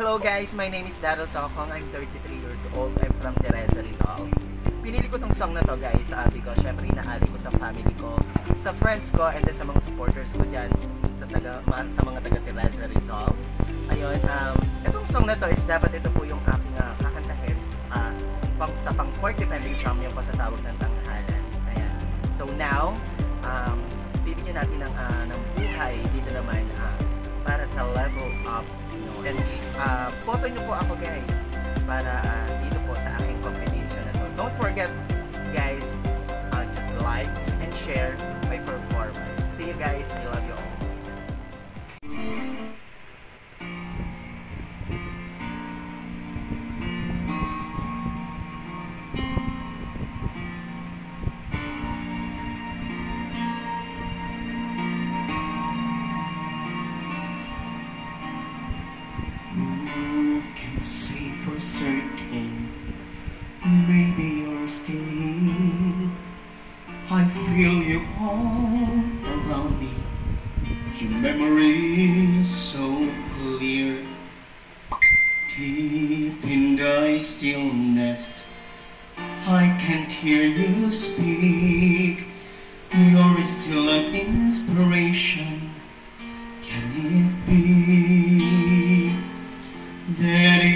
Hello guys, my name is Daryl Tokong. I'm 33 years old. I'm from Teresa Rizal. Pinili ko tong song na to guys uh, because syempre inaali ko sa family ko, sa friends ko, and sa mga supporters ko dyan, sa, taga, sa mga taga Teresa Rizal. Ayun, um, itong song na to is dapat ito po yung aking uh, kakantahin uh, pang, sa pang 40 defending champion ko sa tawag ng tanghalan. Ayan. So now, um, bibigyan natin ng, uh, ng sa level up no? and uh, photo nyo po ako guys para uh, dito po sa aking competition na to. Don't forget guys, uh, just like and share my performance. See you guys. I love Who can say for certain? Maybe you're still here. I feel you all around me. Your memory is so clear. Deep in the stillness, I can't hear you speak.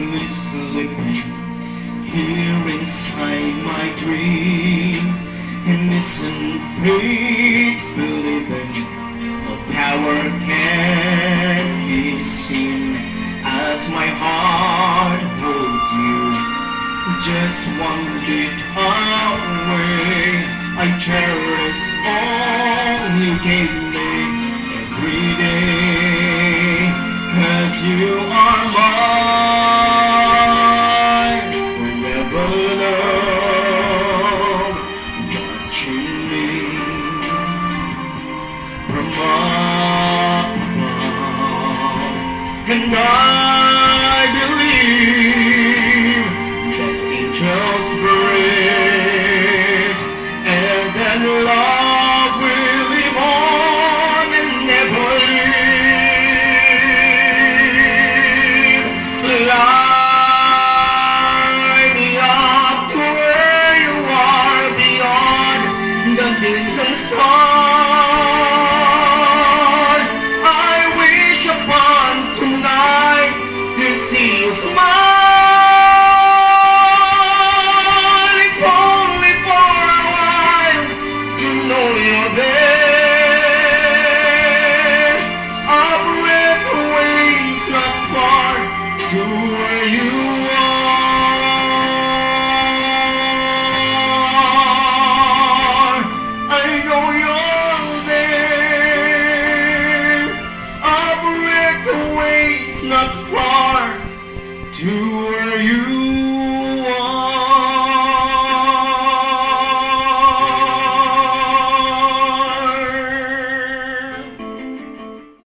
gently slipping here inside my dream. Innocent faith believing no power can be seen as my heart holds you. Just one bit away, I cherish all you gave me every day. Cause you are mine And I believe that angels breathe, and then love will live on and never leave. Light up to where you are beyond the distant star. See